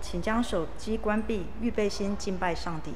请将手机关闭，预备心敬拜上帝。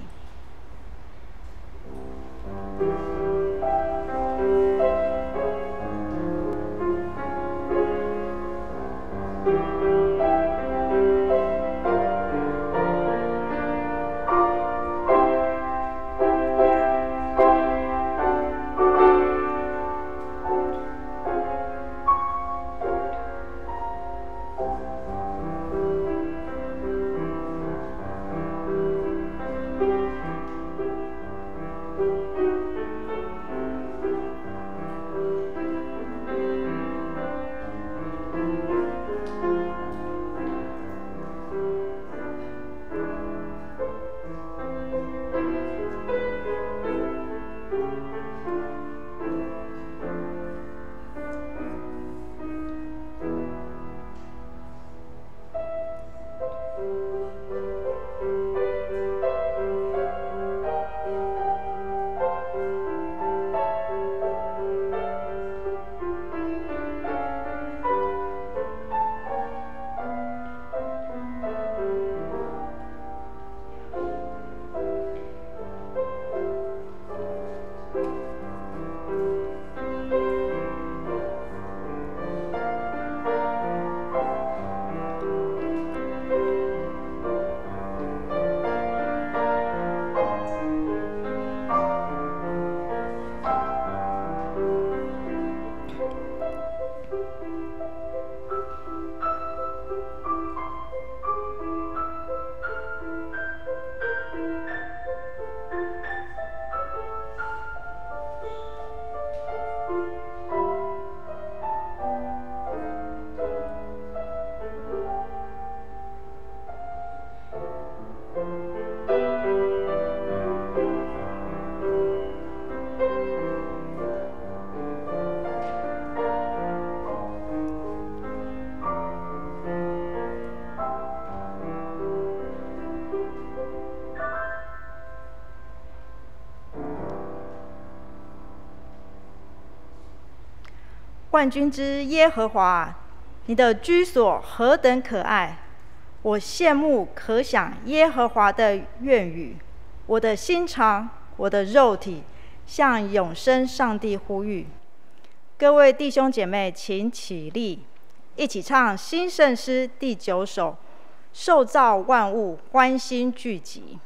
万军之耶和华，你的居所何等可爱！我羡慕可想耶和华的愿语。我的心肠，我的肉体，向永生上帝呼吁。各位弟兄姐妹，请起立，一起唱新圣诗第九首：受造万物欢欣聚集。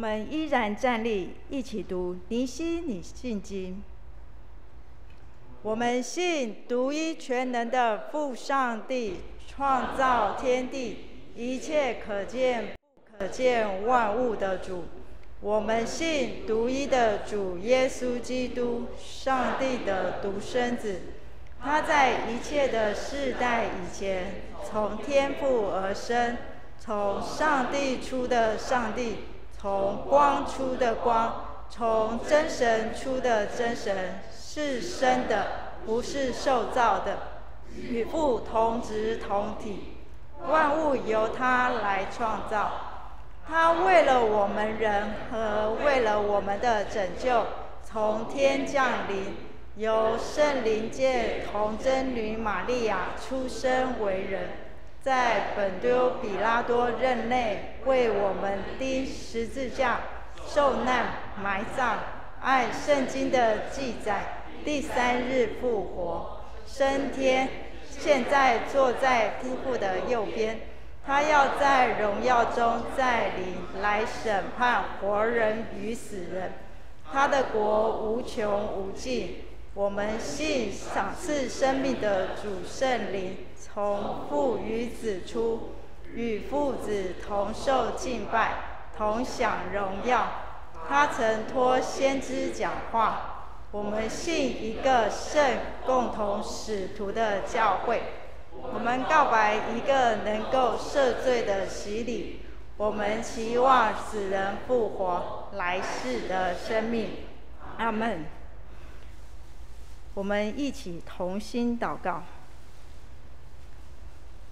我们依然站立，一起读尼西你信经。我们信独一全能的父上帝，创造天地一切可见不可见万物的主。我们信独一的主耶稣基督，上帝的独生子。他在一切的世代以前，从天父而生，从上帝出的上帝，从光出的光，从真神出的真神，是生的，不是受造的，与父同质同体，万物由他来创造。他为了我们人和为了我们的拯救，从天降临，由圣灵借童贞女玛利亚出生为人，在本丢比拉多任内为我们钉十字架，受难埋葬，按圣经的记载，第三日复活，升天，现在坐在天父的右边。他要在荣耀中再临，来审判活人与死人。他的国无穷无尽。我们信赏赐生命的主圣灵，从父与子出，与父子同受敬拜，同享荣耀。他曾托先知讲话。我们信一个圣、共同使徒的教会。我们告白一个能够赦罪的洗礼，我们期望死人复活，来世的生命。阿门。我们一起同心祷告。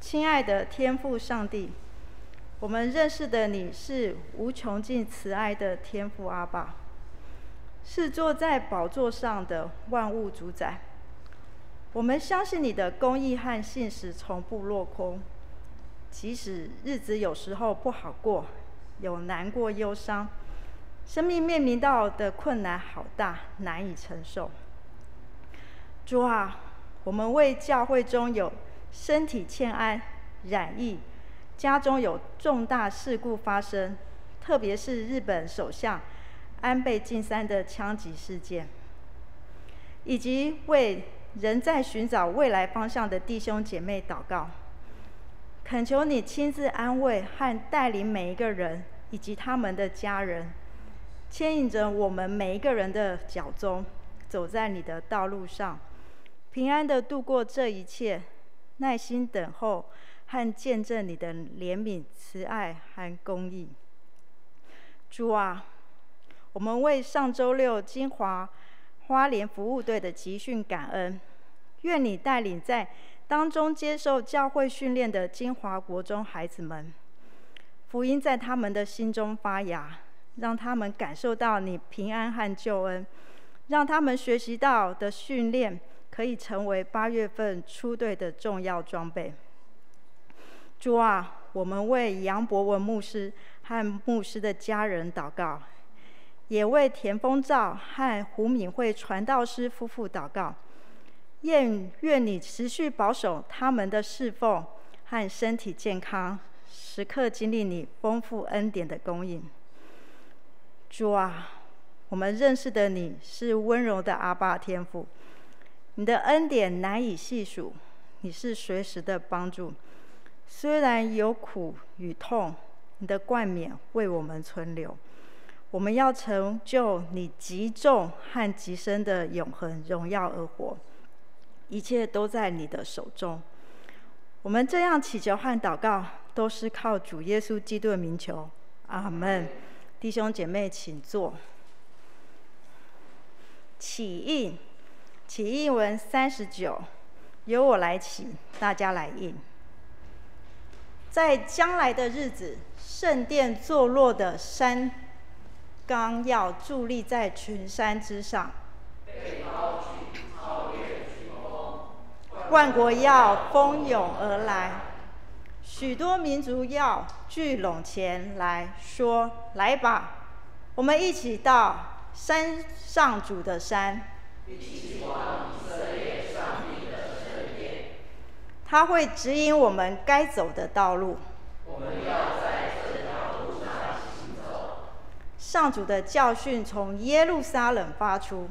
亲爱的天父上帝，我们认识的你是无穷尽慈爱的天父阿爸，是坐在宝座上的万物主宰。我们相信你的公义和信实从不落空，即使日子有时候不好过，有难过、忧伤，生命面临到的困难好大，难以承受。主啊，我们为教会中有身体欠安、染疫，家中有重大事故发生，特别是日本首相安倍晋三的枪击事件，以及为。仍在寻找未来方向的弟兄姐妹祷告，恳求你亲自安慰和带领每一个人以及他们的家人，牵引着我们每一个人的脚踪，走在你的道路上，平安的度过这一切，耐心等候和见证你的怜悯、慈爱和公义。主啊，我们为上周六金华。花莲服务队的集训感恩，愿你带领在当中接受教会训练的金华国中孩子们，福音在他们的心中发芽，让他们感受到你平安和救恩，让他们学习到的训练可以成为八月份出队的重要装备。主啊，我们为杨博文牧师和牧师的家人祷告。也为田丰照和胡敏慧传道师夫妇祷告，愿愿你持续保守他们的侍奉和身体健康，时刻经历你丰富恩典的供应。主啊，我们认识的你是温柔的阿爸天父，你的恩典难以细数，你是随时的帮助。虽然有苦与痛，你的冠冕为我们存留。我们要成就你极重和极深的永恒荣耀而活，一切都在你的手中。我们这样祈求和祷告，都是靠主耶稣基督的名求。阿门。弟兄姐妹，请坐。起印，起印文三十九，由我来起，大家来印。在将来的日子，圣殿坐落的山。刚要伫立在群山之上，万国要蜂拥而来，许多民族要聚拢前来说：“来吧，我们一起到山上主的山，他会指引我们该走的道路。”我们要在上主的教训从耶路撒冷发出。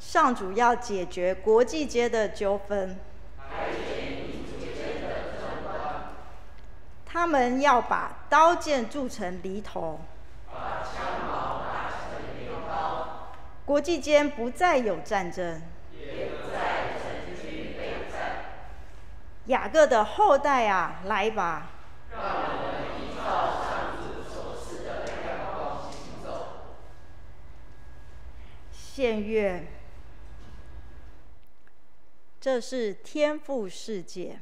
上主要解决国际间的纠纷。他们要把刀剑铸成犁头。国际间不再有战争。雅各的后代啊，来吧！让我们依照上主所示的亮光行走。献乐，这是天赋世界。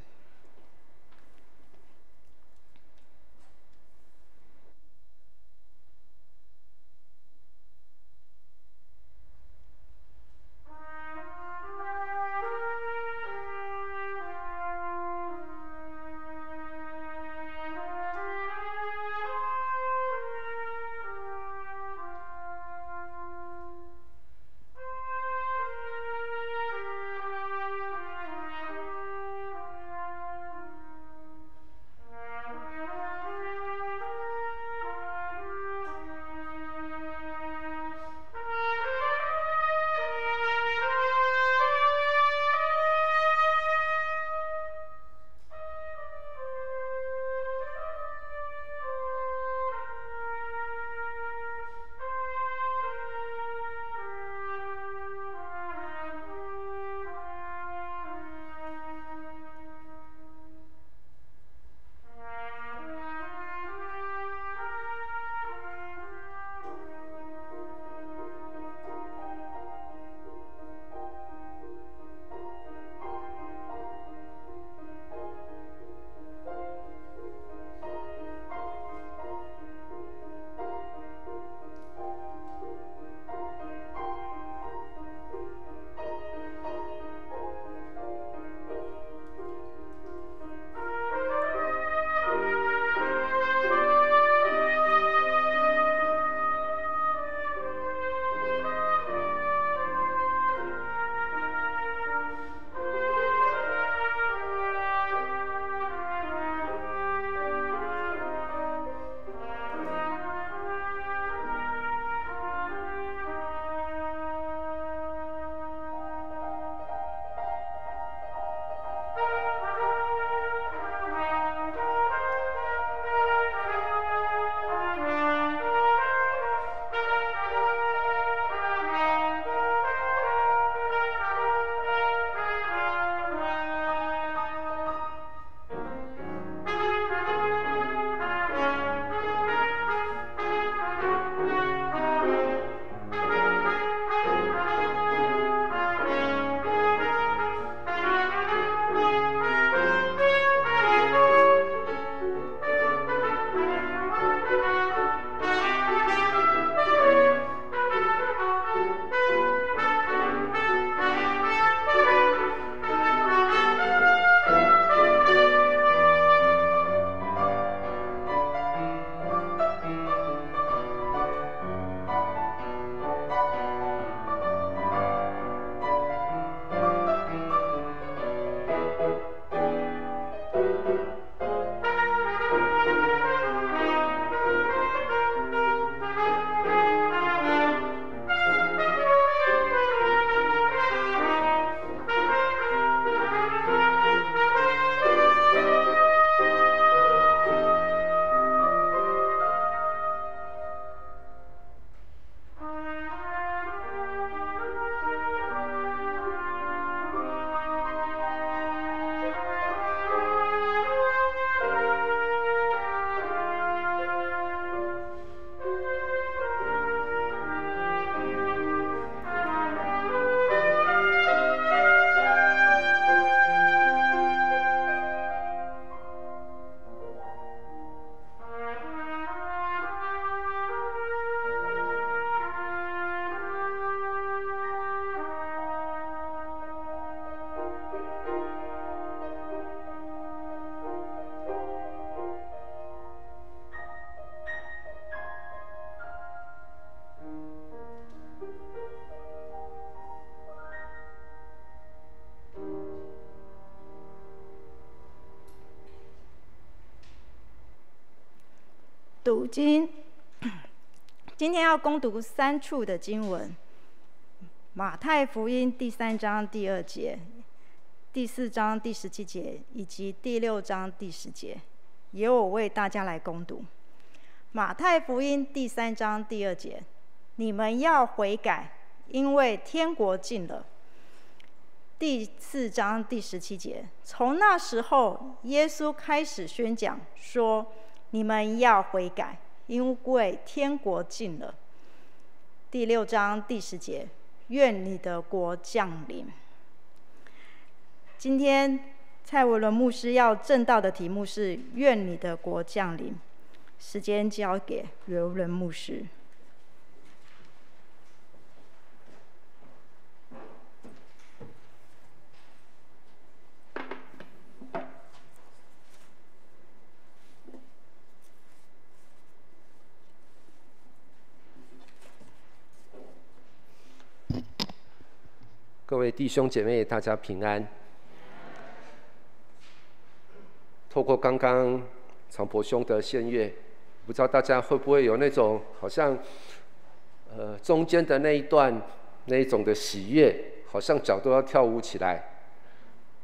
读经。今天要攻读三处的经文：马太福音第三章第二节、第四章第十七节以及第六章第十节。由我为大家来攻读。马太福音第三章第二节：你们要悔改，因为天国近了。第四章第十七节：从那时候，耶稣开始宣讲说：你们要悔改。因为天国近了。第六章第十节，愿你的国降临。今天蔡文伦牧师要正道的题目是“愿你的国降临”。时间交给刘伦牧师。位弟兄姐妹，大家平安。透过刚刚长伯兄的献乐，不知道大家会不会有那种好像，呃，中间的那一段那一种的喜悦，好像脚都要跳舞起来。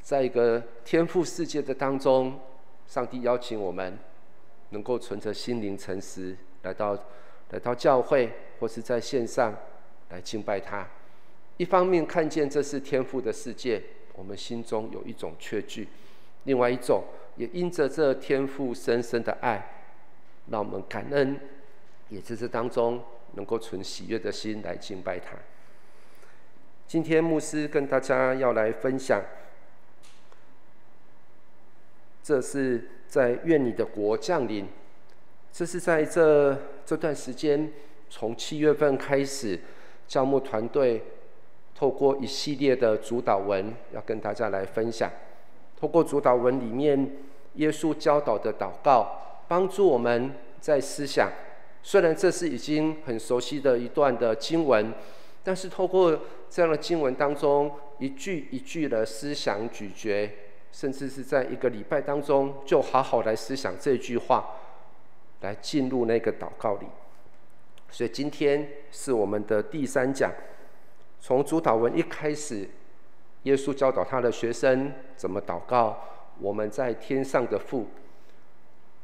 在一个天赋世界的当中，上帝邀请我们，能够存着心灵诚实，来到来到教会或是在线上来敬拜他。一方面看见这是天赋的世界，我们心中有一种缺据；另外一种也因着这天赋深深的爱，让我们感恩，也在这当中能够存喜悦的心来敬拜他。今天牧师跟大家要来分享，这是在愿你的国降临。这是在这这段时间，从七月份开始，教牧团队。透过一系列的主导文，要跟大家来分享。透过主导文里面，耶稣教导的祷告，帮助我们在思想。虽然这是已经很熟悉的一段的经文，但是透过这样的经文当中，一句一句的思想咀嚼，甚至是在一个礼拜当中，就好好来思想这句话，来进入那个祷告里。所以今天是我们的第三讲。从主祷文一开始，耶稣教导他的学生怎么祷告。我们在天上的父，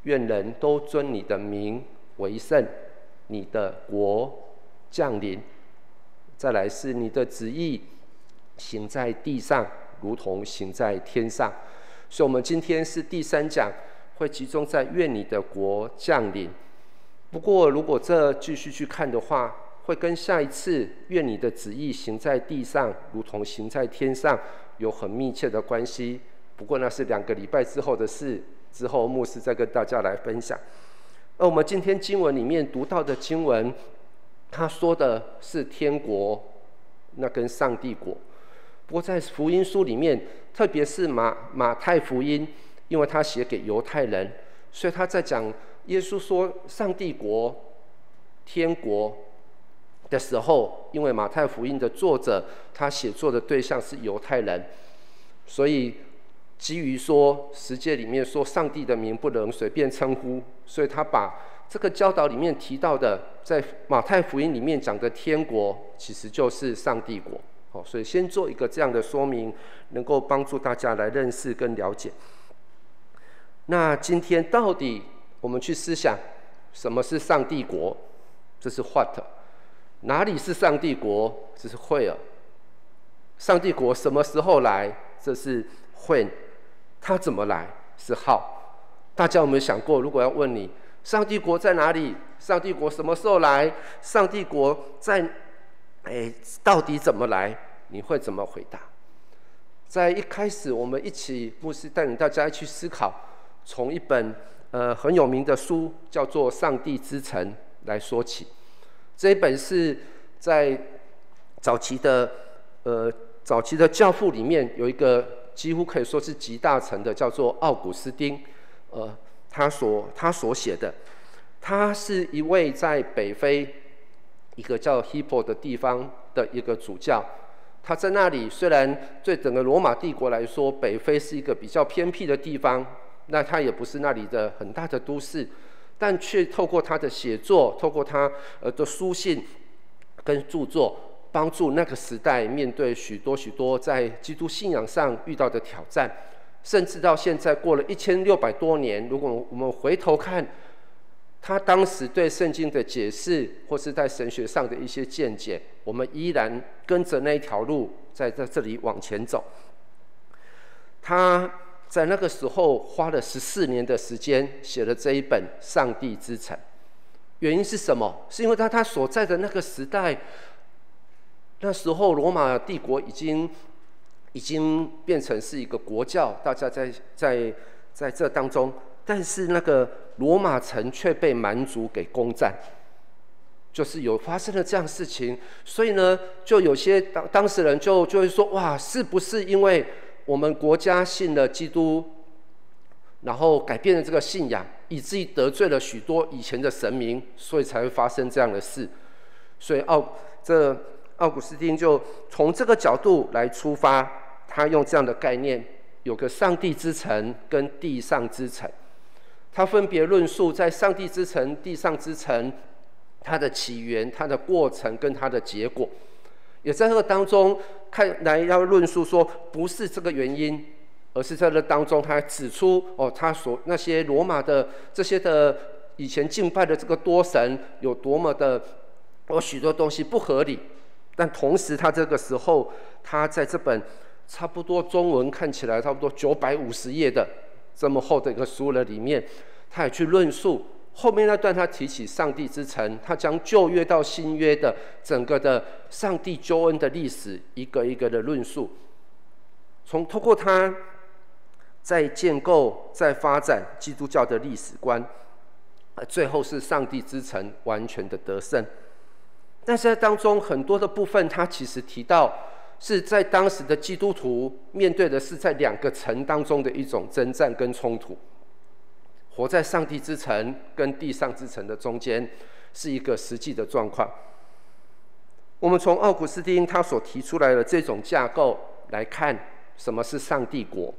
愿人都尊你的名为圣，你的国降临。再来是你的旨意行在地上，如同行在天上。所以，我们今天是第三讲，会集中在愿你的国降临。不过，如果这继续去看的话，会跟下一次“愿你的旨意行在地上，如同行在天上”有很密切的关系。不过那是两个礼拜之后的事，之后牧师再跟大家来分享。而我们今天经文里面读到的经文，他说的是天国，那跟上帝国。不过在福音书里面，特别是马马太福音，因为他写给犹太人，所以他在讲耶稣说上帝国、天国。的时候，因为马太福音的作者他写作的对象是犹太人，所以基于说十诫里面说上帝的名不能随便称呼，所以他把这个教导里面提到的，在马太福音里面讲的天国，其实就是上帝国。好，所以先做一个这样的说明，能够帮助大家来认识跟了解。那今天到底我们去思想什么是上帝国？这是 what。哪里是上帝国？这是会尔。上帝国什么时候来？这是会。他怎么来？是 how。大家有没有想过，如果要问你，上帝国在哪里？上帝国什么时候来？上帝国在……哎，到底怎么来？你会怎么回答？在一开始，我们一起牧师带领大家去思考，从一本呃很有名的书叫做《上帝之城》来说起。这一本是在早期的呃早期的教父里面有一个几乎可以说是集大成的，叫做奥古斯丁，呃，他所他所写的，他是一位在北非一个叫 Hippo 的地方的一个主教，他在那里虽然对整个罗马帝国来说，北非是一个比较偏僻的地方，那他也不是那里的很大的都市。但却透过他的写作，透过他呃的书信跟著作，帮助那个时代面对许多许多在基督信仰上遇到的挑战，甚至到现在过了一千六百多年，如果我们回头看他当时对圣经的解释，或是在神学上的一些见解，我们依然跟着那一条路在在这里往前走。他。在那个时候花了十四年的时间写了这一本《上帝之城》，原因是什么？是因为他他所在的那个时代，那时候罗马帝国已经已经变成是一个国教，大家在在在这当中，但是那个罗马城却被蛮族给攻占，就是有发生了这样事情，所以呢，就有些当当事人就就会说，哇，是不是因为？我们国家信了基督，然后改变了这个信仰，以至于得罪了许多以前的神明，所以才会发生这样的事。所以奥这奥古斯丁就从这个角度来出发，他用这样的概念，有个上帝之城跟地上之城，他分别论述在上帝之城、地上之城它的起源、它的过程跟它的结果。也在这个当中看来要论述说，不是这个原因，而是在这当中，他指出哦，他所那些罗马的这些的以前敬拜的这个多神有多么的有许多东西不合理。但同时，他这个时候，他在这本差不多中文看起来差不多九百五十页的这么厚的一个书了里面，他也去论述。后面那段他提起上帝之城，他将旧约到新约的整个的上帝救恩的历史一个一个的论述，从透过他在建构、在发展基督教的历史观，最后是上帝之城完全的得胜。但是在当中很多的部分，他其实提到是在当时的基督徒面对的是在两个城当中的一种征战跟冲突。活在上帝之城跟地上之城的中间，是一个实际的状况。我们从奥古斯丁他所提出来的这种架构来看，什么是上帝国，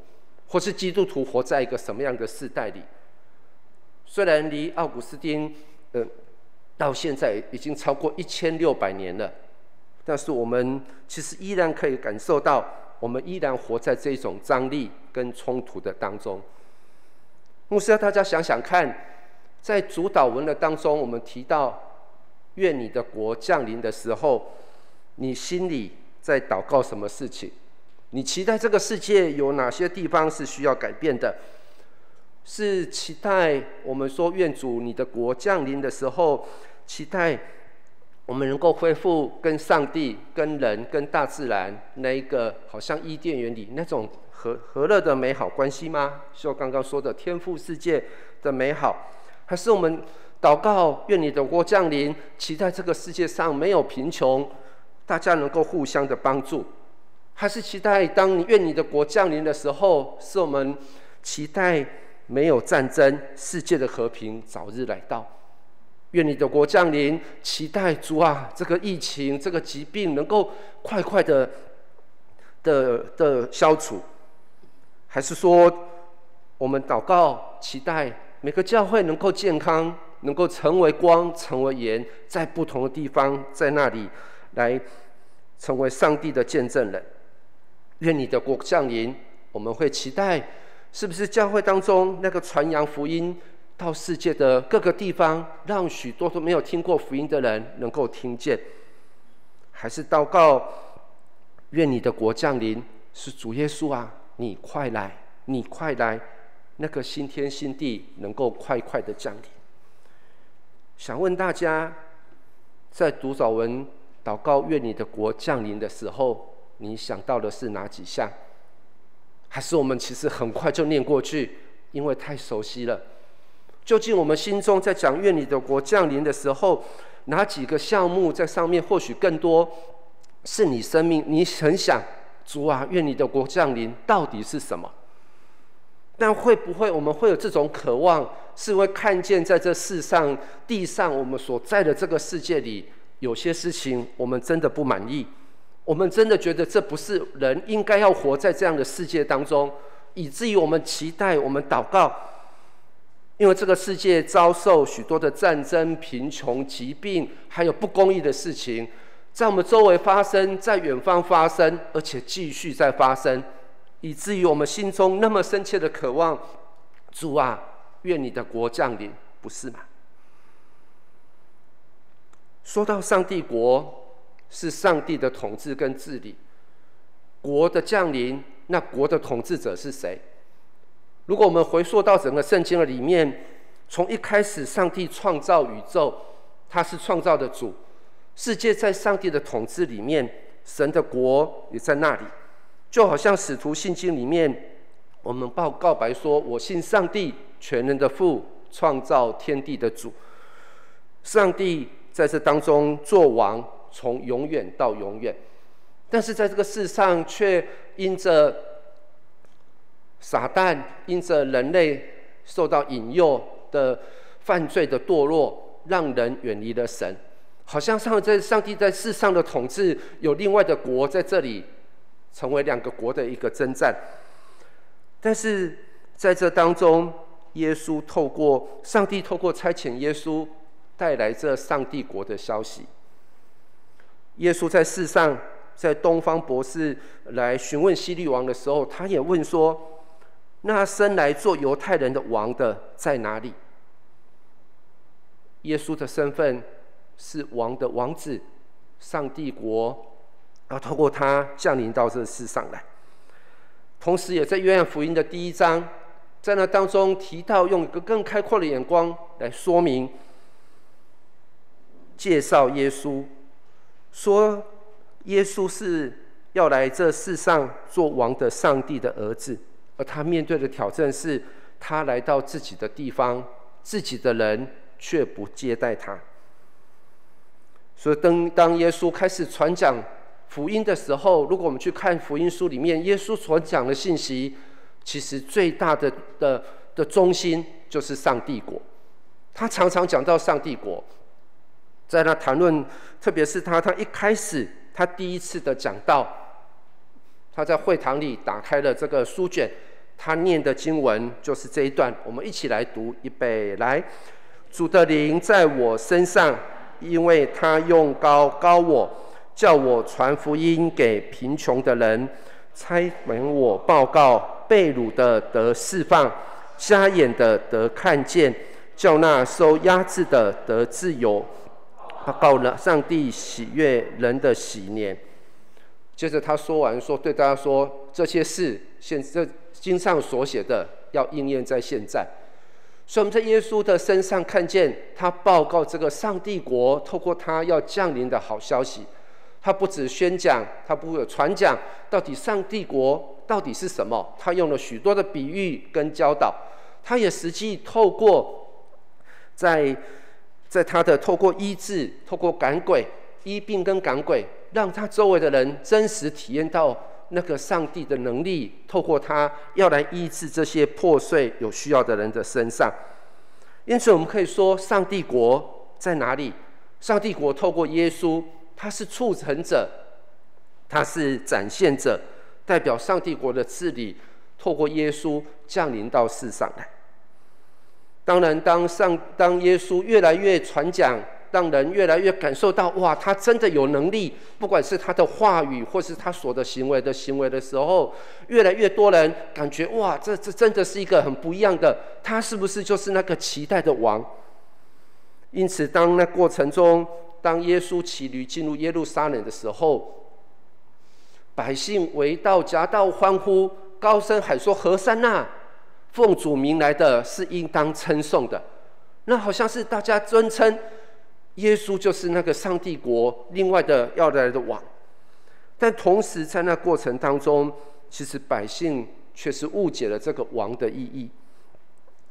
或是基督徒活在一个什么样的世代里？虽然离奥古斯丁，呃，到现在已经超过一千六百年了，但是我们其实依然可以感受到，我们依然活在这种张力跟冲突的当中。牧师要大家想想看，在主导文的当中，我们提到“愿你的国降临”的时候，你心里在祷告什么事情？你期待这个世界有哪些地方是需要改变的？是期待我们说“愿主你的国降临”的时候，期待我们能够恢复跟上帝、跟人、跟大自然那一个好像伊甸园里那种。和和乐的美好关系吗？是我刚刚说的天赋世界的美好，还是我们祷告愿你的国降临，期待这个世界上没有贫穷，大家能够互相的帮助？还是期待当你愿你的国降临的时候，是我们期待没有战争，世界的和平早日来到？愿你的国降临，期待主啊，这个疫情、这个疾病能够快快的的的消除。还是说，我们祷告，期待每个教会能够健康，能够成为光，成为盐，在不同的地方，在那里来成为上帝的见证人。愿你的国降临，我们会期待，是不是教会当中那个传扬福音到世界的各个地方，让许多都没有听过福音的人能够听见？还是祷告，愿你的国降临，是主耶稣啊？你快来，你快来，那个新天新地能够快快的降临。想问大家，在读早文祷告愿你的国降临的时候，你想到的是哪几项？还是我们其实很快就念过去，因为太熟悉了？究竟我们心中在讲愿你的国降临的时候，哪几个项目在上面？或许更多是你生命，你很想。主啊，愿你的国降临，到底是什么？但会不会我们会有这种渴望，是会看见在这世上、地上我们所在的这个世界里，有些事情我们真的不满意，我们真的觉得这不是人应该要活在这样的世界当中，以至于我们期待、我们祷告，因为这个世界遭受许多的战争、贫穷、疾病，还有不公义的事情，在我们周围发生，在远方发生，而且继续在发生，以至于我们心中那么深切的渴望，主啊，愿你的国降临，不是吗？说到上帝国，是上帝的统治跟治理，国的降临，那国的统治者是谁？如果我们回溯到整个圣经的里面，从一开始上帝创造宇宙，他是创造的主，世界在上帝的统治里面，神的国也在那里，就好像使徒信经里面，我们报告白说：“我信上帝，全能的父，创造天地的主。”上帝在这当中做王，从永远到永远，但是在这个世上却因着。撒旦因着人类受到引诱的犯罪的堕落，让人远离了神，好像上在上帝在世上的统治有另外的国在这里，成为两个国的一个征战。但是在这当中，耶稣透过上帝透过差遣耶稣带来这上帝国的消息。耶稣在世上，在东方博士来询问希律王的时候，他也问说。那生来做犹太人的王的在哪里？耶稣的身份是王的王子，上帝国然后透过他降临到这世上来。同时，也在约翰福音的第一章，在那当中提到，用一个更开阔的眼光来说明、介绍耶稣，说耶稣是要来这世上做王的上帝的儿子。而他面对的挑战是，他来到自己的地方，自己的人却不接待他。所以，当当耶稣开始传讲福音的时候，如果我们去看福音书里面，耶稣所讲的信息，其实最大的的的中心就是上帝国。他常常讲到上帝国，在那谈论，特别是他他一开始他第一次的讲道，他在会堂里打开了这个书卷。他念的经文就是这一段，我们一起来读一备。来，主的灵在我身上，因为他用高高我，叫我传福音给贫穷的人，差门我报告被掳的得释放，瞎眼的得看见，叫那受压制的得自由，报告了上帝喜悦人的喜年。接着他说完说，对大家说这些事现这。经上所写的要应验在现在，所以我们在耶稣的身上看见他报告这个上帝国透过他要降临的好消息。他不止宣讲，他不会传讲到底上帝国到底是什么。他用了许多的比喻跟教导，他也实际透过在在他的透过医治、透过赶鬼、医病跟赶鬼，让他周围的人真实体验到。那个上帝的能力，透过他要来医治这些破碎有需要的人的身上。因此，我们可以说，上帝国在哪里？上帝国透过耶稣，他是促成者，他是展现者，代表上帝国的治理，透过耶稣降临到世上来。当然，当上当耶稣越来越传讲。让人越来越感受到，哇，他真的有能力，不管是他的话语，或是他所的行为的行为的时候，越来越多人感觉，哇，这这真的是一个很不一样的，他是不是就是那个期待的王？因此，当那过程中，当耶稣骑驴进入耶路撒冷的时候，百姓围道夹道欢呼，高声喊说：“何山呐，奉主名来的是应当称颂的。”那好像是大家尊称。耶稣就是那个上帝国另外的要来的王，但同时在那过程当中，其实百姓却是误解了这个王的意义，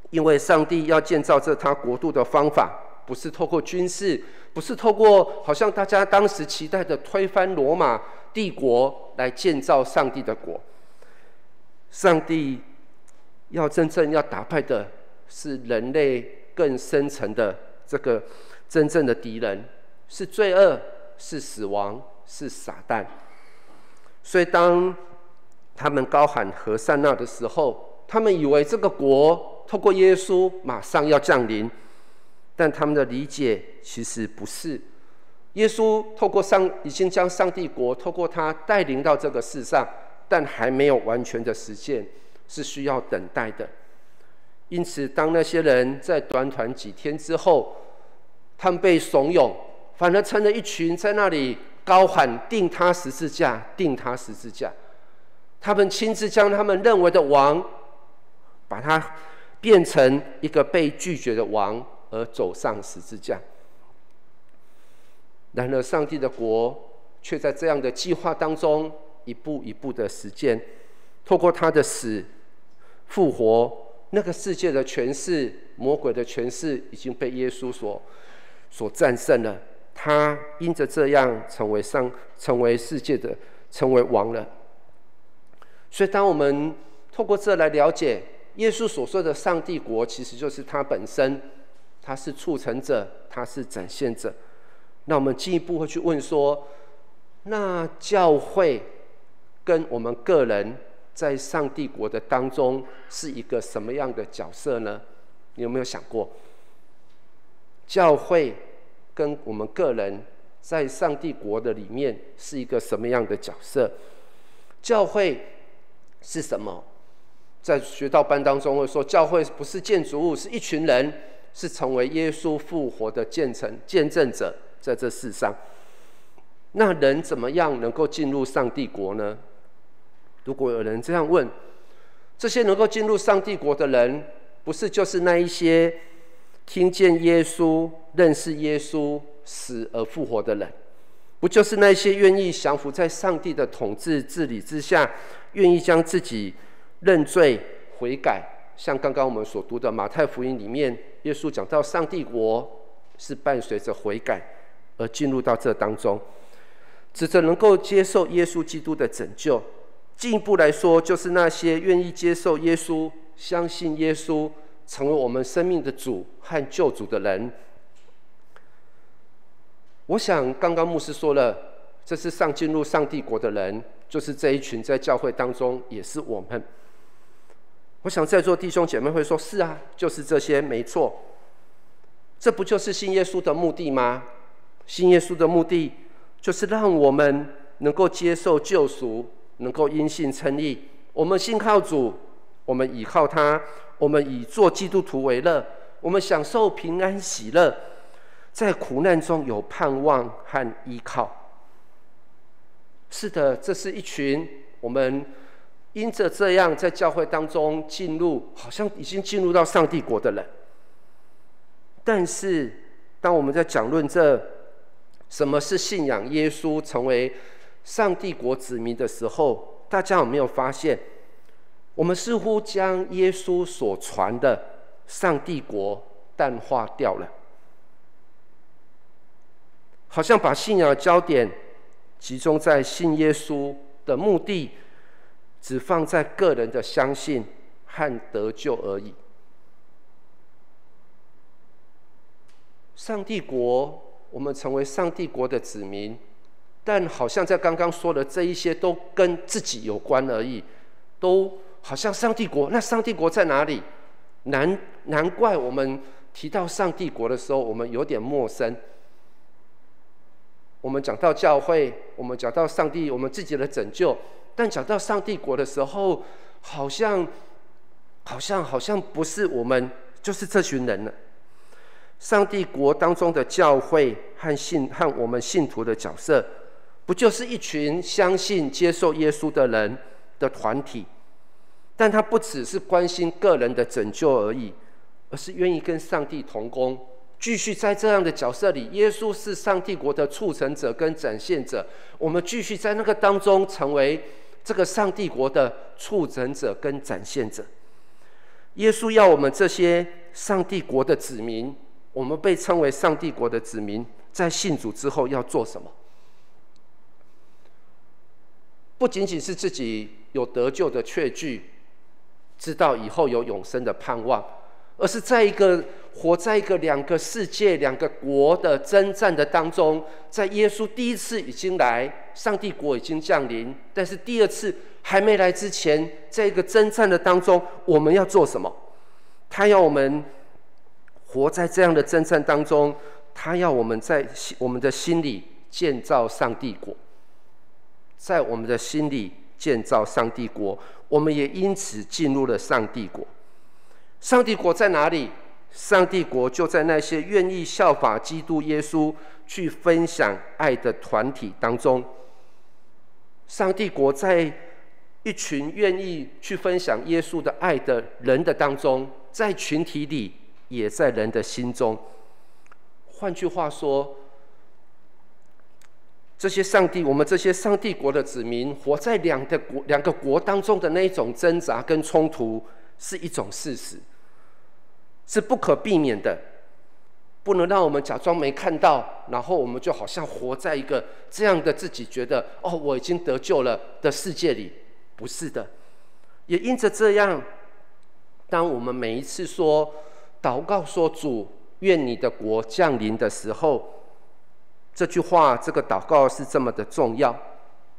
因为上帝要建造这他国度的方法，不是透过军事，不是透过好像大家当时期待的推翻罗马帝国来建造上帝的国。上帝要真正要打败的是人类更深层的这个。真正的敌人是罪恶，是死亡，是撒旦。所以，当他们高喊和善那的时候，他们以为这个国透过耶稣马上要降临，但他们的理解其实不是。耶稣透过上已经将上帝国透过他带领到这个世上，但还没有完全的实现，是需要等待的。因此，当那些人在短短几天之后，他们被怂恿，反而成了一群在那里高喊“定他十字架，定他十字架”。他们亲自将他们认为的王，把他变成一个被拒绝的王，而走上十字架。然而，上帝的国却在这样的计划当中一步一步的实践。透过他的死、复活，那个世界的权势、魔鬼的权势已经被耶稣所所战胜了。他因着这样成为上，成为世界的，成为王了。所以，当我们透过这来了解耶稣所说的上帝国，其实就是他本身，他是促成者，他是展现者。那我们进一步会去问说，那教会跟我们个人在上帝国的当中是一个什么样的角色呢？你有没有想过，教会跟我们个人在上帝国的里面是一个什么样的角色？教会是什么？在学道班当中会说，教会不是建筑物，是一群人，是成为耶稣复活的见证见证者。在这世上，那人怎么样能够进入上帝国呢？如果有人这样问，这些能够进入上帝国的人，不是就是那一些听见耶稣、认识耶稣、死而复活的人？不就是那些愿意降服在上帝的统治治理之下，愿意将自己认罪悔改？像刚刚我们所读的马太福音里面，耶稣讲到上帝国是伴随着悔改。而进入到这当中，指着能够接受耶稣基督的拯救。进一步来说，就是那些愿意接受耶稣、相信耶稣，成为我们生命的主和救主的人。我想，刚刚牧师说了，这是上进入上帝国的人，就是这一群在教会当中，也是我们。我想在座弟兄姐妹会说：“是啊，就是这些，没错。这不就是信耶稣的目的吗？”信耶稣的目的，就是让我们能够接受救赎，能够因信称义。我们信靠主，我们倚靠他，我们以做基督徒为乐，我们享受平安喜乐，在苦难中有盼望和依靠。是的，这是一群我们因着这样在教会当中进入，好像已经进入到上帝国的人。但是，当我们在讲论这，什么是信仰耶稣成为上帝国子民的时候，大家有没有发现，我们似乎将耶稣所传的上帝国淡化掉了？好像把信仰焦点集中在信耶稣的目的，只放在个人的相信和得救而已。上帝国。我们成为上帝国的子民，但好像在刚刚说的这一些都跟自己有关而已，都好像上帝国。那上帝国在哪里？难难怪我们提到上帝国的时候，我们有点陌生。我们讲到教会，我们讲到上帝，我们自己的拯救，但讲到上帝国的时候，好像好像好像不是我们，就是这群人了。上帝国当中的教会和信和我们信徒的角色，不就是一群相信接受耶稣的人的团体？但他不只是关心个人的拯救而已，而是愿意跟上帝同工，继续在这样的角色里。耶稣是上帝国的促成者跟展现者，我们继续在那个当中成为这个上帝国的促成者跟展现者。耶稣要我们这些上帝国的子民。我们被称为上帝国的子民，在信主之后要做什么？不仅仅是自己有得救的确据，知道以后有永生的盼望，而是在一个活在一个两个世界、两个国的征战的当中，在耶稣第一次已经来，上帝国已经降临，但是第二次还没来之前，在一个征战的当中，我们要做什么？他要我们活在这样的征战当中，他要我们在我们的心里建造上帝国，在我们的心里建造上帝国，我们也因此进入了上帝国。上帝国在哪里？上帝国就在那些愿意效法基督耶稣去分享爱的团体当中。上帝国在一群愿意去分享耶稣的爱的人的当中，在群体里，也在人的心中。换句话说，这些上帝，我们这些上帝国的子民，活在两个国两个国当中的那一种挣扎跟冲突，是一种事实。是不可避免的，不能让我们假装没看到，然后我们就好像活在一个这样的自己觉得哦，我已经得救了的世界里，不是的。也因着这样，当我们每一次说祷告说主愿你的国降临的时候，这句话这个祷告是这么的重要，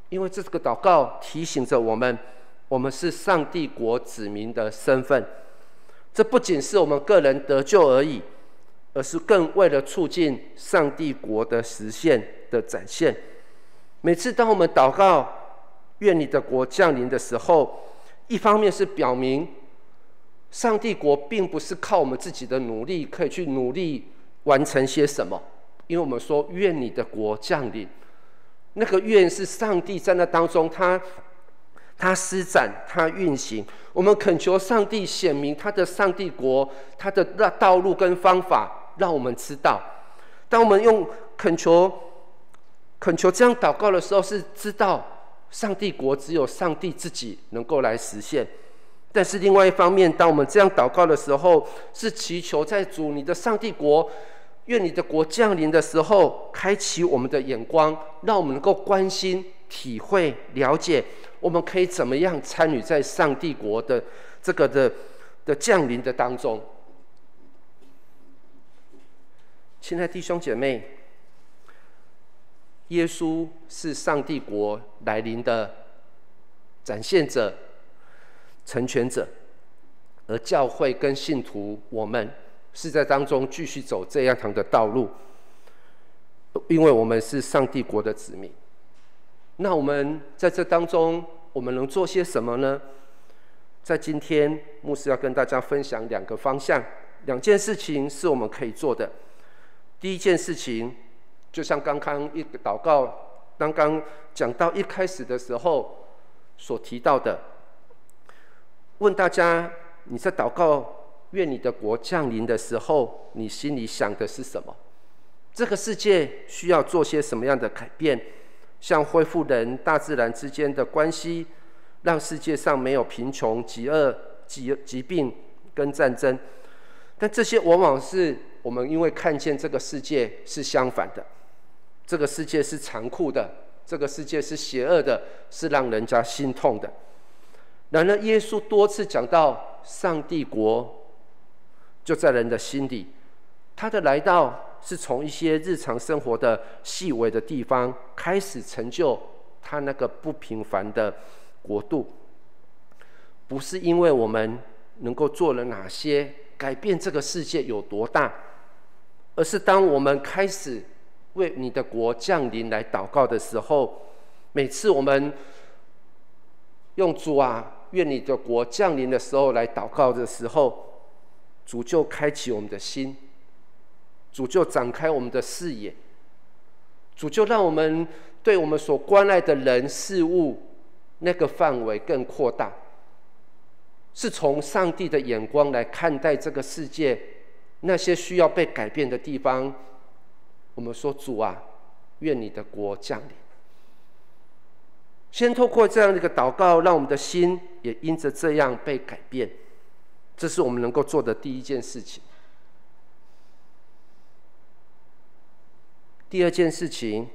因为这个祷告提醒着我们，我们是上帝国子民的身份。这不仅是我们个人得救而已，而是更为了促进上帝国的实现的展现。每次当我们祷告“愿你的国降临”的时候，一方面是表明上帝国并不是靠我们自己的努力可以去努力完成些什么，因为我们说“愿你的国降临”，那个“愿”是上帝在那当中他。他施展，他运行。我们恳求上帝显明他的上帝国，他的那道路跟方法，让我们知道。当我们用恳求、恳求这样祷告的时候，是知道上帝国只有上帝自己能够来实现。但是另外一方面，当我们这样祷告的时候，是祈求在主你的上帝国，愿你的国降临的时候，开启我们的眼光，让我们能够关心、体会、了解。我们可以怎么样参与在上帝国的这个的的降临的当中？亲爱的弟兄姐妹，耶稣是上帝国来临的展现者、成全者，而教会跟信徒，我们是在当中继续走这样长的道路，因为我们是上帝国的子民。那我们在这当中，我们能做些什么呢？在今天，牧师要跟大家分享两个方向，两件事情是我们可以做的。第一件事情，就像刚刚一个祷告，刚刚讲到一开始的时候所提到的，问大家：你在祷告愿你的国降临的时候，你心里想的是什么？这个世界需要做些什么样的改变？像恢复人大自然之间的关系，让世界上没有贫穷、饥饿、疾疾病跟战争。但这些往往是我们因为看见这个世界是相反的，这个世界是残酷的，这个世界是邪恶的，是让人家心痛的。然而，耶稣多次讲到上帝国就在人的心里，他的来到。是从一些日常生活的细微的地方开始成就他那个不平凡的国度，不是因为我们能够做了哪些改变这个世界有多大，而是当我们开始为你的国降临来祷告的时候，每次我们用主啊，愿你的国降临的时候来祷告的时候，主就开启我们的心。主就展开我们的视野，主就让我们对我们所关爱的人事物那个范围更扩大，是从上帝的眼光来看待这个世界那些需要被改变的地方。我们说主啊，愿你的国降临。先透过这样的一个祷告，让我们的心也因着这样被改变，这是我们能够做的第一件事情。第二件事情，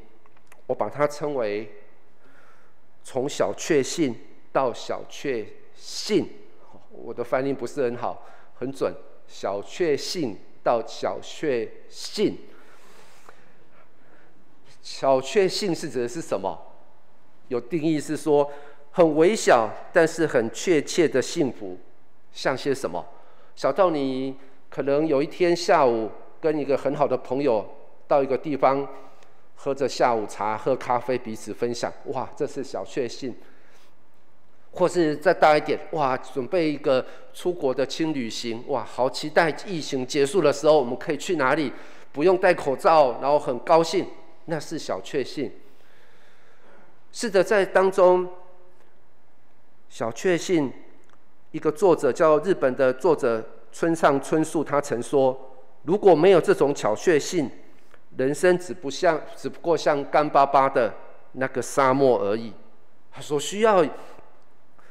我把它称为从小确信到小确信。我的翻译不是很好，很准。小确信到小确信，小确信是指的是什么？有定义是说，很微小但是很确切的幸福，像些什么？小到你可能有一天下午跟一个很好的朋友到一个地方喝着下午茶、喝咖啡，彼此分享，哇，这是小确幸。或是再大一点，哇，准备一个出国的轻旅行，哇，好期待疫情结束的时候我们可以去哪里，不用戴口罩，然后很高兴，那是小确幸。是的，在当中，小确幸，一个作者叫日本的作者村上春树，他曾说，如果没有这种巧确性，人生只不像，只不过像干巴巴的那个沙漠而已。他说需要。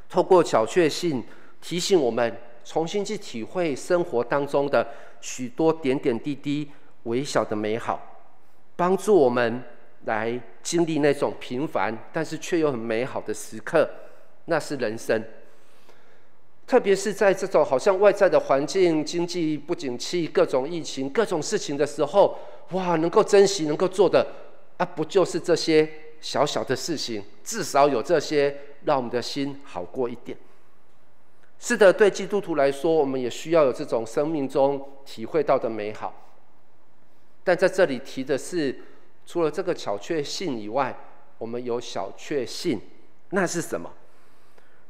透过小确幸提醒我们重新去体会生活当中的许多点点滴滴微小的美好，帮助我们来经历那种平凡但是却又很美好的时刻，那是人生。特别是在这种好像外在的环境、经济不景气、各种疫情、各种事情的时候，哇，能够珍惜、能够做的啊，不就是这些小小的事情？至少有这些。让我们的心好过一点。是的，对基督徒来说，我们也需要有这种生命中体会到的美好。但在这里提的是，除了这个小确幸以外，我们有小确幸，那是什么？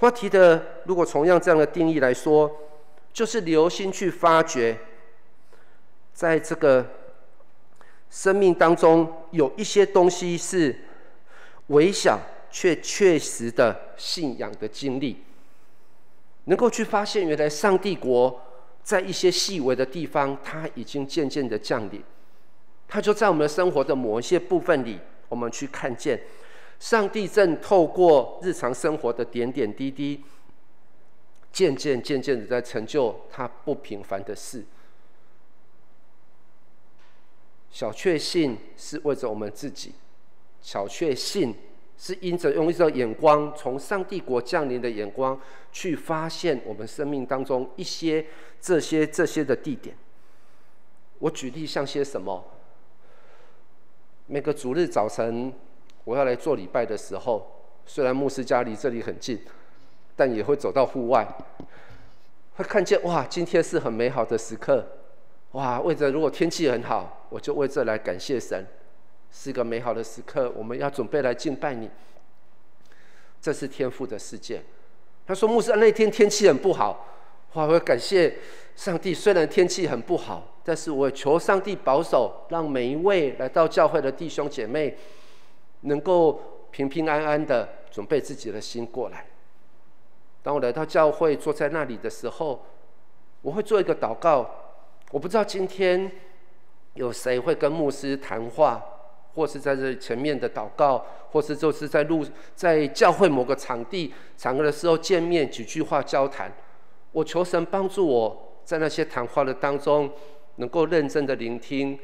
话提的，如果同样这样的定义来说，就是留心去发掘，在这个生命当中有一些东西是微小。却确实的信仰的经历，能够去发现，原来上帝国在一些细微的地方，它已经渐渐的降临。它就在我们的生活的某一些部分里，我们去看见，上帝正透过日常生活的点点滴滴，渐渐渐渐的在成就他不平凡的事。小确幸是为着我们自己，小确幸。是因着用一种眼光，从上帝国降临的眼光，去发现我们生命当中一些这些这些的地点。我举例像些什么？每个主日早晨，我要来做礼拜的时候，虽然牧师家离这里很近，但也会走到户外，会看见哇，今天是很美好的时刻，哇，为着如果天气很好，我就为这来感谢神。是一个美好的时刻，我们要准备来敬拜你。这是天赋的世界。他说：“牧师，那天天气很不好，哇我会感谢上帝。虽然天气很不好，但是我求上帝保守，让每一位来到教会的弟兄姐妹，能够平平安安的准备自己的心过来。当我来到教会，坐在那里的时候，我会做一个祷告。我不知道今天有谁会跟牧师谈话。”或是在这前面的祷告，或是就是在路在教会某个场地场合的时候见面几句话交谈，我求神帮助我在那些谈话的当中，能够认真的聆听，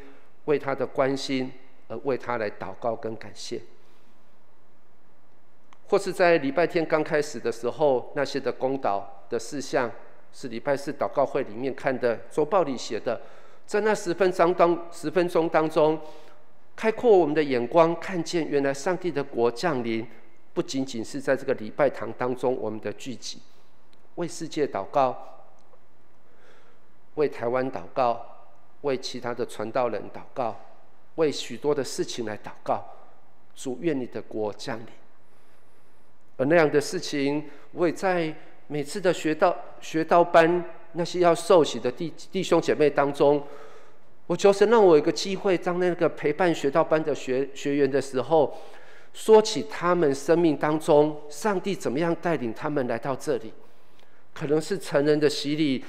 为他的关心而为他来祷告跟感谢。或是在礼拜天刚开始的时候，那些的公祷的事项是礼拜四祷告会里面看的周报里写的，在那十分钟当十分钟当中。开阔我们的眼光，看见原来上帝的国降临，不仅仅是在这个礼拜堂当中我们的聚集，为世界祷告，为台湾祷告，为其他的传道人祷告，为许多的事情来祷告。主愿你的国降临。而那样的事情，我也在每次的学道学道班那些要受洗的弟弟兄姐妹当中。我求神让我有个机会，当那个陪伴学道班的学学员的时候，说起他们生命当中上帝怎么样带领他们来到这里，可能是成人的洗礼，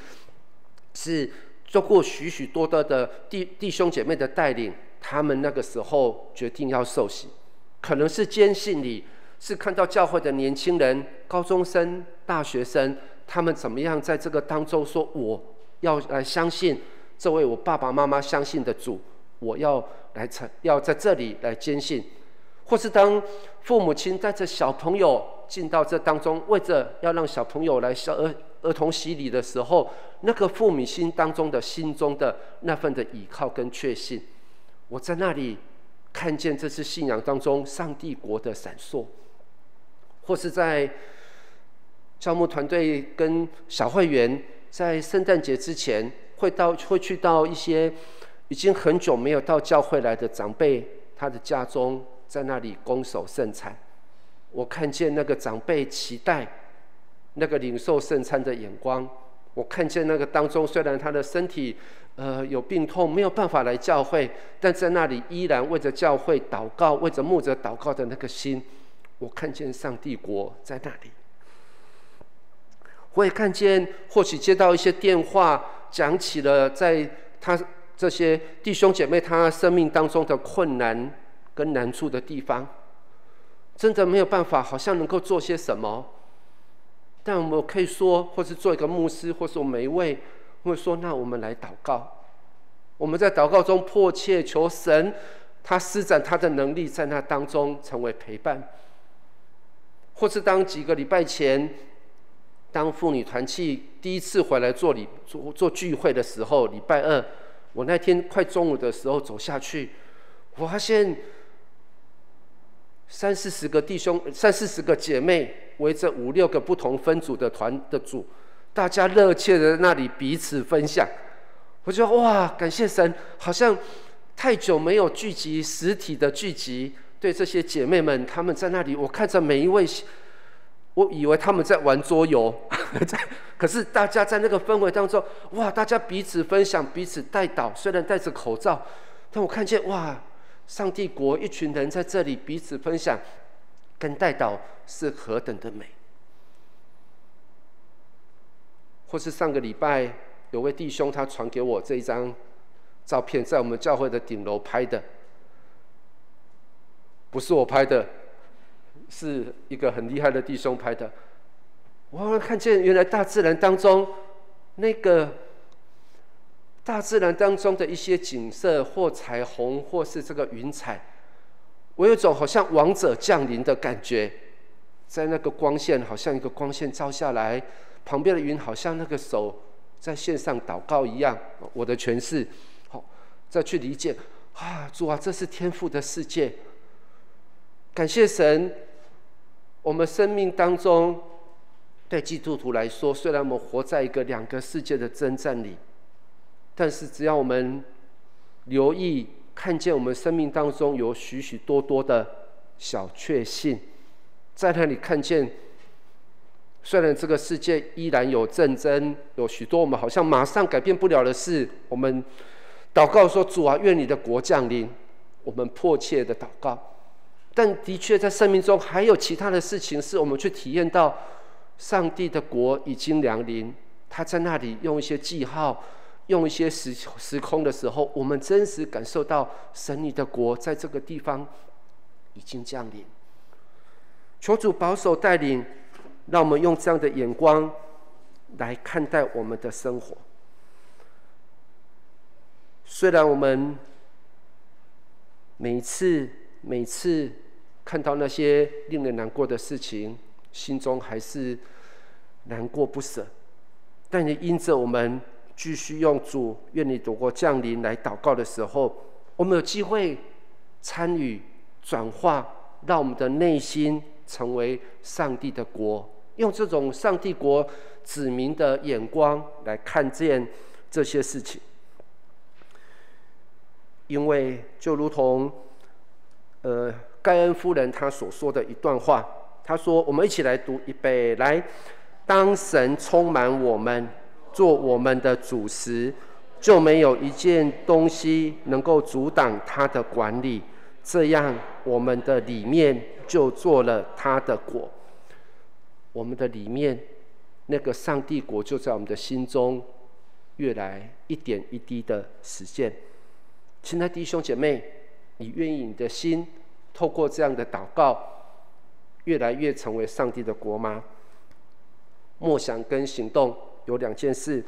是做过许许多多的弟弟兄姐妹的带领，他们那个时候决定要受洗，可能是坚信你，是看到教会的年轻人、高中生、大学生，他们怎么样在这个当中说我要来相信。这位我爸爸妈妈相信的主，我要来成，要在这里来坚信，或是当父母亲带着小朋友进到这当中，为着要让小朋友来小儿儿童洗礼的时候，那个父母心当中的心中的那份的倚靠跟确信，我在那里看见这次信仰当中上帝国的闪烁，或是在教牧团队跟小会员。在圣诞节之前，会到会去到一些已经很久没有到教会来的长辈他的家中，在那里恭守圣餐。我看见那个长辈期待那个领受圣餐的眼光。我看见那个当中，虽然他的身体呃有病痛，没有办法来教会，但在那里依然为着教会祷告，为着牧者祷告的那个心，我看见上帝国在那里。我也看见，或许接到一些电话，讲起了在他这些弟兄姐妹他生命当中的困难跟难处的地方，真的没有办法，好像能够做些什么。但我们可以说，或是做一个牧师，或是我每一位会说：“那我们来祷告。”我们在祷告中迫切求神，他施展他的能力，在那当中成为陪伴。或是当几个礼拜前，当妇女团契第一次回来做礼做做聚会的时候，礼拜二，我那天快中午的时候走下去，我发现三四十个弟兄、三四十个姐妹围着五六个不同分组的团的组，大家热切的那里彼此分享。我觉得哇，感谢神，好像太久没有聚集实体的聚集，对这些姐妹们，她们在那里，我看着每一位。我以为他们在玩桌游，在 可是大家在那个氛围当中，哇！大家彼此分享，彼此带导。虽然戴着口罩，但我看见哇，上帝国一群人在这里彼此分享，跟带导是何等的美。或是上个礼拜有位弟兄他传给我这一张照片，在我们教会的顶楼拍的，不是我拍的。是一个很厉害的弟兄拍的，我看见原来大自然当中那个大自然当中的一些景色，或彩虹，或是这个云彩，我有种好像王者降临的感觉，在那个光线好像一个光线照下来，旁边的云好像那个手在线上祷告一样。我的诠释，好再去理解啊，主啊，这是天赋的世界，感谢神。我们生命当中，对基督徒来说，虽然我们活在一个两个世界的征战里，但是只要我们留意看见我们生命当中有许许多多的小确幸，在那里看见，虽然这个世界依然有战争，有许多我们好像马上改变不了的事，我们祷告说：“主啊，愿你的国降临。”我们迫切的祷告。但的确，在生命中还有其他的事情，是我们去体验到上帝的国已经降临。他在那里用一些记号，用一些时时空的时候，我们真实感受到神你的国在这个地方已经降临。求主保守带领，让我们用这样的眼光来看待我们的生活。虽然我们每次。每次看到那些令人难过的事情，心中还是难过不舍。但也因着我们继续用主愿你躲过降临来祷告的时候，我们有机会参与转化，让我们的内心成为上帝的国，用这种上帝国子民的眼光来看见这些事情。因为就如同。呃，盖恩夫人她所说的一段话，她说：“我们一起来读一杯，来，当神充满我们，做我们的主食，就没有一件东西能够阻挡他的管理。这样，我们的里面就做了他的果。我们的里面，那个上帝国就在我们的心中，越来一点一滴的实现。亲爱的弟兄姐妹。”你愿意你的心透过这样的祷告，越来越成为上帝的国吗？默想跟行动有两件事。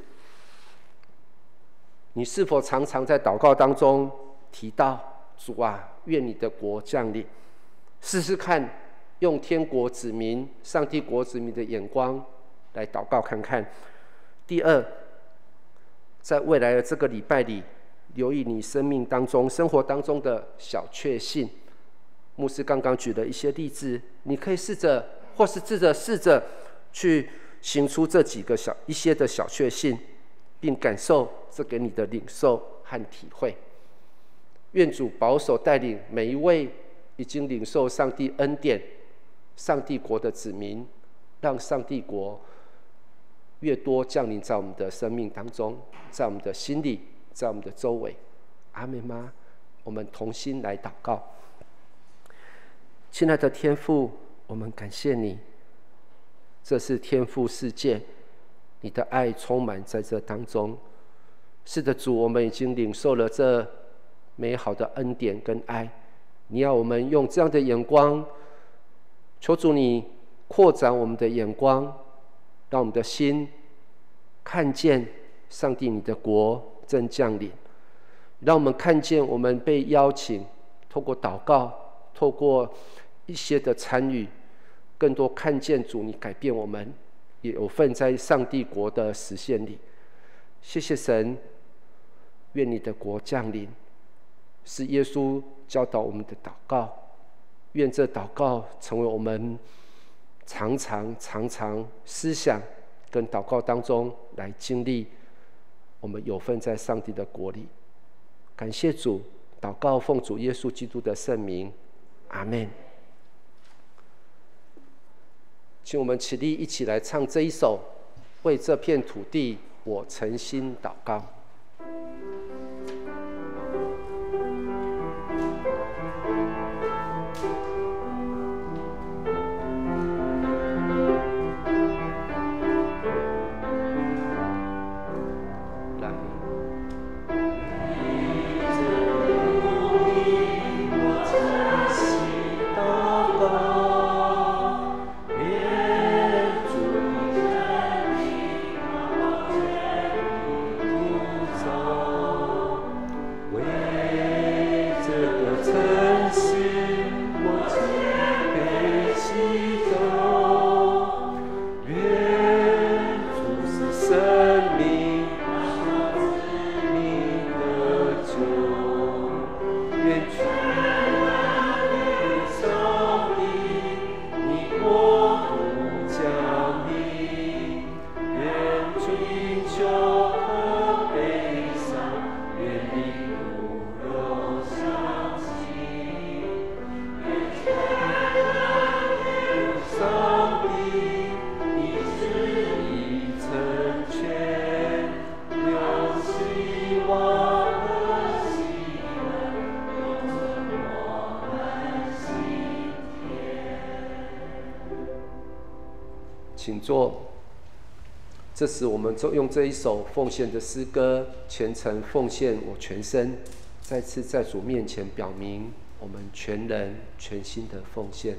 你是否常常在祷告当中提到主啊，愿你的国降临？试试看，用天国子民、上帝国子民的眼光来祷告看看。第二，在未来的这个礼拜里。留意你生命当中、生活当中的小确幸。牧师刚刚举了一些例子，你可以试着，或是试着试着去行出这几个小一些的小确幸，并感受这给你的领受和体会。愿主保守带领每一位已经领受上帝恩典、上帝国的子民，让上帝国越多降临在我们的生命当中，在我们的心里，在我们的周围。阿门吗？我们同心来祷告。亲爱的天父，我们感谢你，这是天父世界，你的爱充满在这当中。是的，主，我们已经领受了这美好的恩典跟爱。你要我们用这样的眼光，求主你扩展我们的眼光，让我们的心看见上帝你的国正降临，让我们看见我们被邀请，透过祷告，透过。一些的参与，更多看见主，你改变我们，也有份在上帝国的实现里。谢谢神，愿你的国降临，是耶稣教导我们的祷告。愿这祷告成为我们常常常常思想跟祷告当中来经历，我们有份在上帝的国里。感谢主，祷告奉主耶稣基督的圣名，阿门。请我们起立，一起来唱这一首《为这片土地，我诚心祷告》。使，我们就用这一首奉献的诗歌，虔诚奉献我全身，再次在主面前表明我们全人全心的奉献。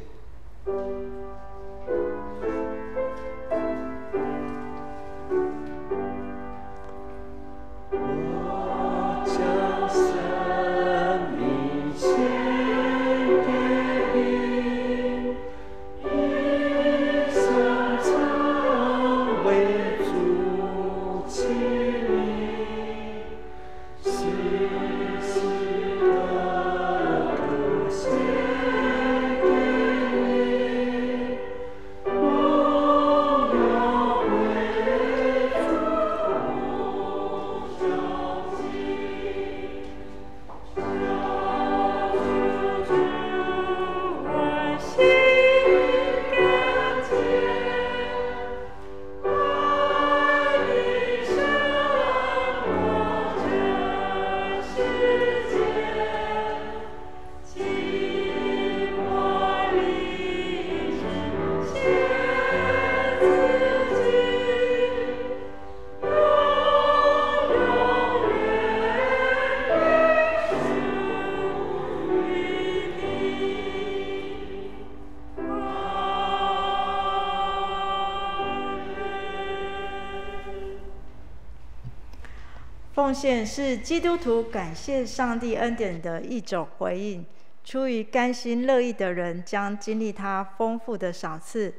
感谢上帝恩典的一种回应。出于甘心乐意的人将经历他丰富的赏赐。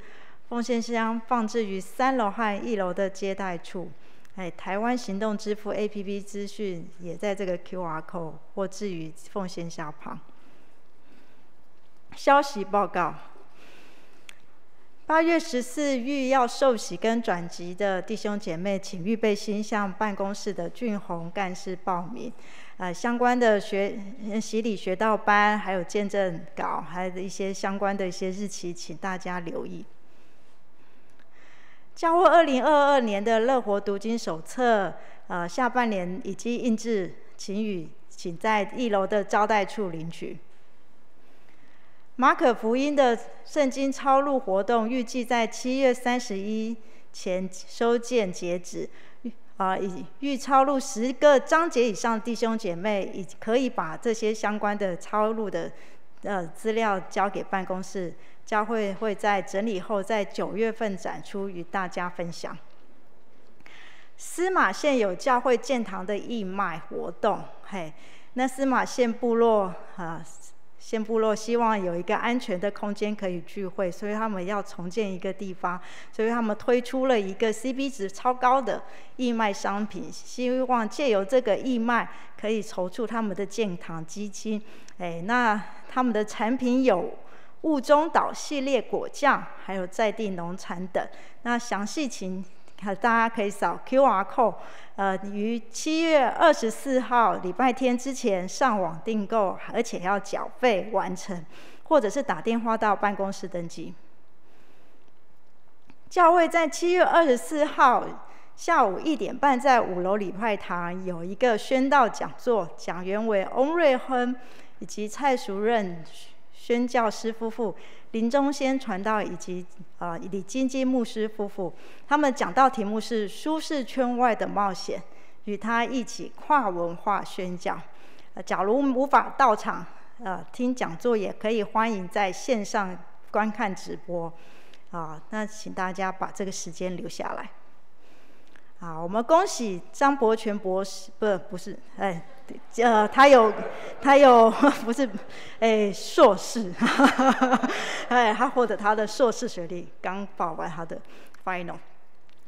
奉献箱放置于三楼和一楼的接待处。哎，台湾行动支付 APP 资讯也在这个 QR code 或置于奉献箱旁。消息报告：八月十四日要受洗跟转籍的弟兄姐妹，请预备心向办公室的俊宏干事报名。呃，相关的学洗礼学道班，还有见证稿，还有一些相关的一些日期，请大家留意。教会二零二二年的乐活读经手册，呃，下半年已经印制，请与请在一楼的招待处领取。马可福音的圣经抄录活动预计在七月三十一前收件截止。啊，已预抄录十个章节以上弟兄姐妹，已可以把这些相关的抄录的呃资料交给办公室，教会会在整理后在九月份展出与大家分享。司马县有教会建堂的义卖活动，嘿，那司马县部落啊。仙部落希望有一个安全的空间可以聚会，所以他们要重建一个地方，所以他们推出了一个 CP 值超高的义卖商品，希望借由这个义卖可以筹措他们的建堂基金。哎，那他们的产品有雾中岛系列果酱，还有在地农产等。那详细请。大家可以扫 QR code，呃，于七月二十四号礼拜天之前上网订购，而且要缴费完成，或者是打电话到办公室登记。教会在七月二十四号下午一点半在五楼礼拜堂有一个宣道讲座，讲员为翁瑞亨以及蔡淑任。宣教师夫妇林中先传道以及啊李金基牧师夫妇，他们讲到题目是舒适圈外的冒险，与他一起跨文化宣讲。呃，假如无法到场呃听讲座，也可以欢迎在线上观看直播。啊，那请大家把这个时间留下来。好，我们恭喜张伯全博士，不，不是，哎，呃，他有，他有，不是，哎，硕士，哎，他获得他的硕士学历，刚报完他的 final。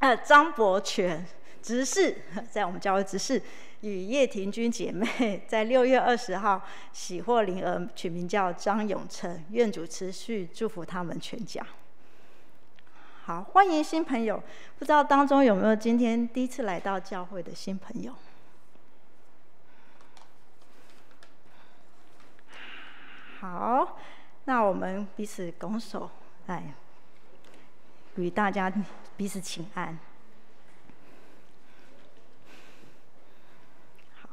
呃，张伯全执事，在我们教会执事，与叶庭君姐妹在六月二十号喜获灵儿，取名叫张永成，愿主持续祝福他们全家。好，欢迎新朋友。不知道当中有没有今天第一次来到教会的新朋友？好，那我们彼此拱手，来与大家彼此请安。好，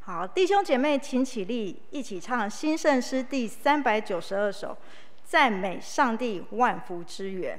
好，弟兄姐妹，请起立，一起唱新圣诗第三百九十二首，赞美上帝万福之源。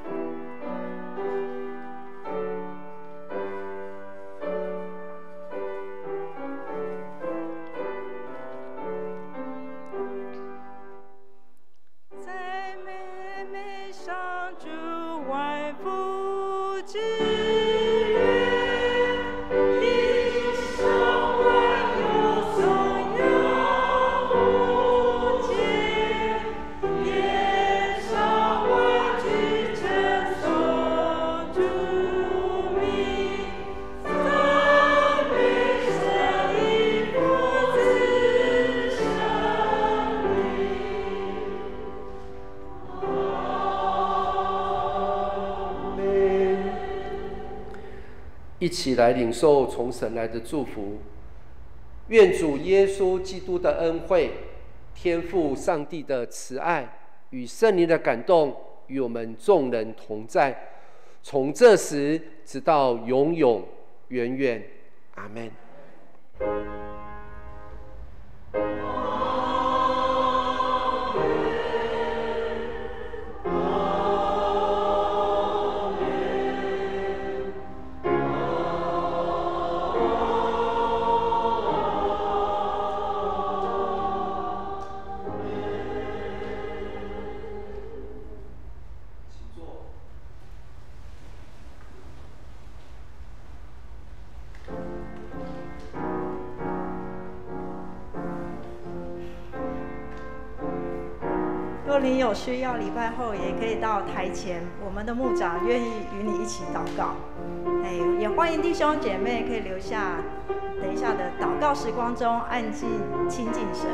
一起来领受从神来的祝福，愿主耶稣基督的恩惠、天赋上帝的慈爱与圣灵的感动与我们众人同在，从这时直到永永远远，阿门。需要，礼拜后也可以到台前，我们的牧长愿意与你一起祷告。哎，也欢迎弟兄姐妹可以留下，等一下的祷告时光中安静亲近神。